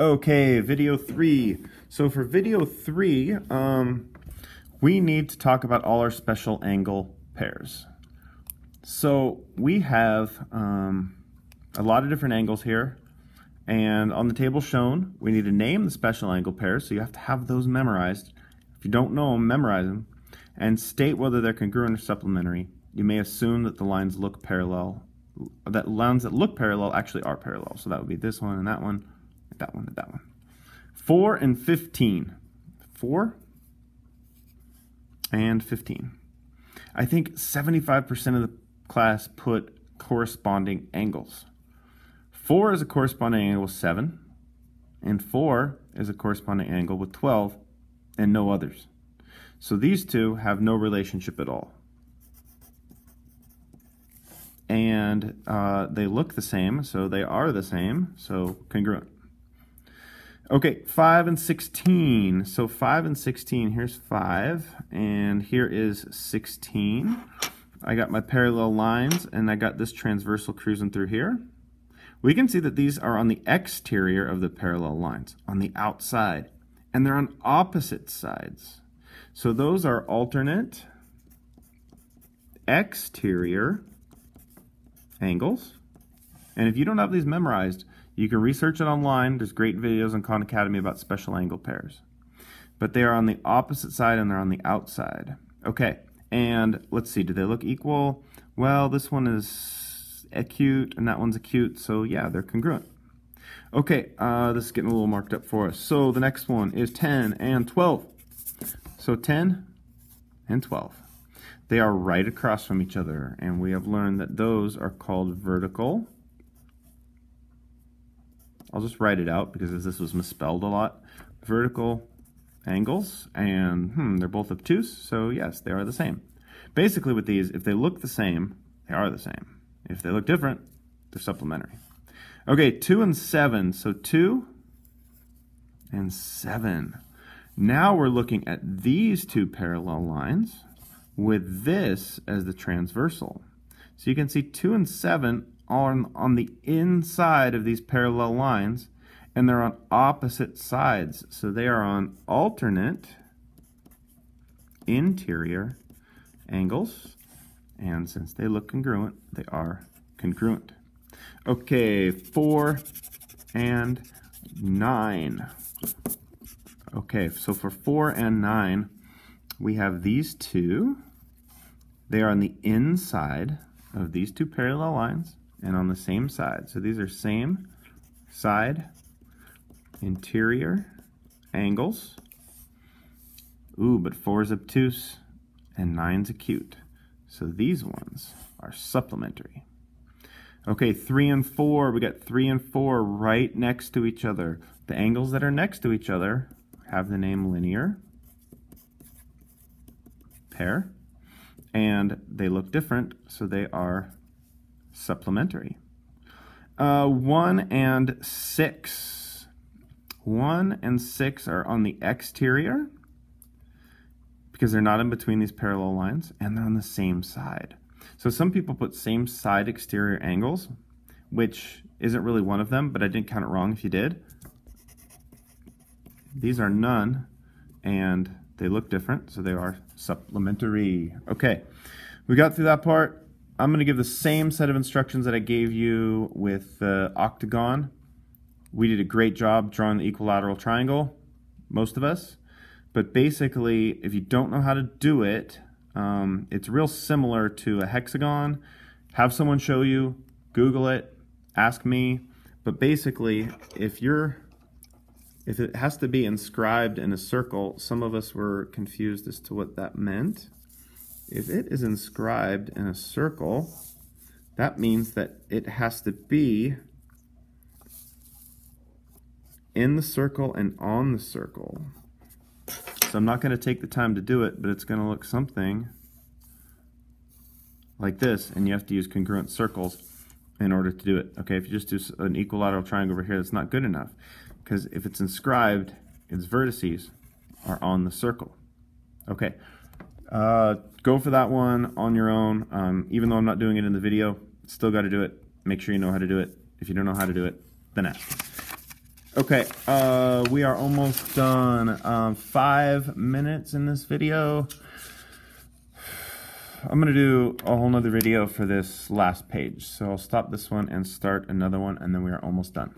Okay, video three. So for video three, um, we need to talk about all our special angle pairs. So we have um, a lot of different angles here. And on the table shown, we need to name the special angle pairs. So you have to have those memorized. If you don't know them, memorize them. And state whether they're congruent or supplementary. You may assume that the lines look parallel. That lines that look parallel actually are parallel. So that would be this one and that one, that one and that one. 4 and 15. 4 and 15. I think 75% of the class put corresponding angles. 4 is a corresponding angle with 7, and 4 is a corresponding angle with 12, and no others. So these two have no relationship at all. And uh, they look the same, so they are the same, so congruent. Okay, 5 and 16. So 5 and 16, here's 5, and here is 16. I got my parallel lines, and I got this transversal cruising through here. We can see that these are on the exterior of the parallel lines, on the outside, and they're on opposite sides. So those are alternate exterior angles. And if you don't have these memorized, you can research it online. There's great videos on Khan Academy about special angle pairs. But they are on the opposite side and they're on the outside. Okay, and let's see, do they look equal? Well, this one is acute and that one's acute, so yeah, they're congruent. Okay, uh, this is getting a little marked up for us. So the next one is 10 and 12. So 10 and 12. They are right across from each other, and we have learned that those are called vertical I'll just write it out because this was misspelled a lot. Vertical angles, and hmm, they're both obtuse, so yes, they are the same. Basically with these, if they look the same, they are the same. If they look different, they're supplementary. Okay, 2 and 7. So 2 and 7. Now we're looking at these two parallel lines with this as the transversal. So you can see 2 and 7 on, on the inside of these parallel lines, and they're on opposite sides. So they are on alternate interior angles, and since they look congruent, they are congruent. Okay, 4 and 9. Okay, so for 4 and 9, we have these two. They are on the inside of these two parallel lines and on the same side. So these are same side interior angles. Ooh, but 4 is obtuse and 9's acute. So these ones are supplementary. Okay, 3 and 4, we got 3 and 4 right next to each other. The angles that are next to each other have the name linear pair, and they look different, so they are supplementary. Uh, 1 and 6. 1 and 6 are on the exterior because they're not in between these parallel lines and they're on the same side. So some people put same side exterior angles, which isn't really one of them, but I didn't count it wrong if you did. These are none, and they look different, so they are supplementary. Okay, we got through that part. I'm going to give the same set of instructions that I gave you with the octagon. We did a great job drawing the equilateral triangle, most of us. But basically, if you don't know how to do it, um, it's real similar to a hexagon. Have someone show you, Google it, ask me. But basically, if you're if it has to be inscribed in a circle, some of us were confused as to what that meant. If it is inscribed in a circle, that means that it has to be in the circle and on the circle. So I'm not going to take the time to do it, but it's going to look something like this, and you have to use congruent circles in order to do it. Okay, if you just do an equilateral triangle over here, that's not good enough, because if it's inscribed, its vertices are on the circle. Okay, uh, go for that one on your own. Um, even though I'm not doing it in the video, still got to do it. Make sure you know how to do it. If you don't know how to do it, then ask. Okay, uh, we are almost done. Um, five minutes in this video. I'm gonna do a whole nother video for this last page. So I'll stop this one and start another one and then we are almost done.